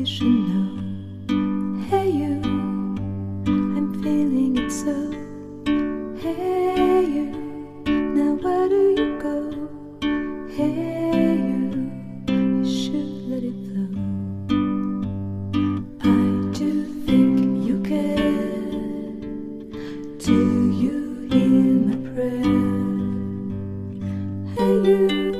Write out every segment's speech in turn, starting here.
you should know. Hey, you, I'm feeling it so. Hey, you, now where do you go? Hey, you, you should let it flow. I do think you care. Do you hear my prayer? Hey, you.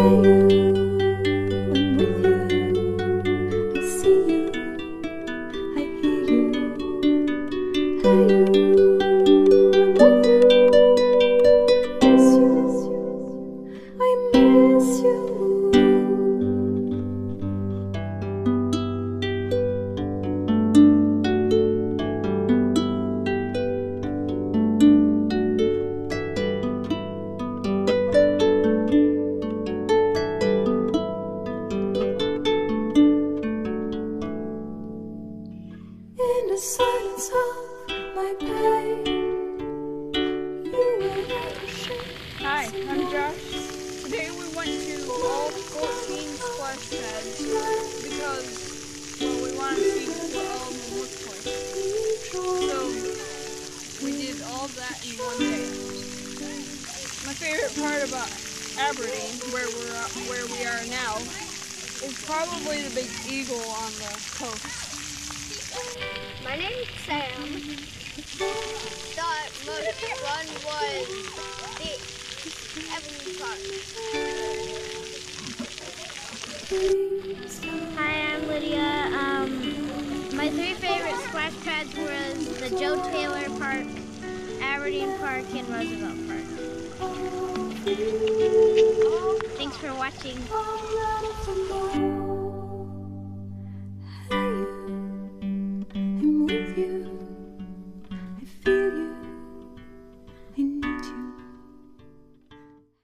Hey you, I'm with you. I see you, I hear you, 14 splash pads because, well, we wanted to see what all of them looked like. So, we did all that in one day. My favorite part about Aberdeen, where we're at, where we are now, is probably the big eagle on the coast. My name's Sam. Thought most fun was the Evans Park. Hi, I'm Lydia. Um, my three favorite splash pads were the Joe Taylor Park, Aberdeen Park, and Roosevelt Park. Thanks for watching. You.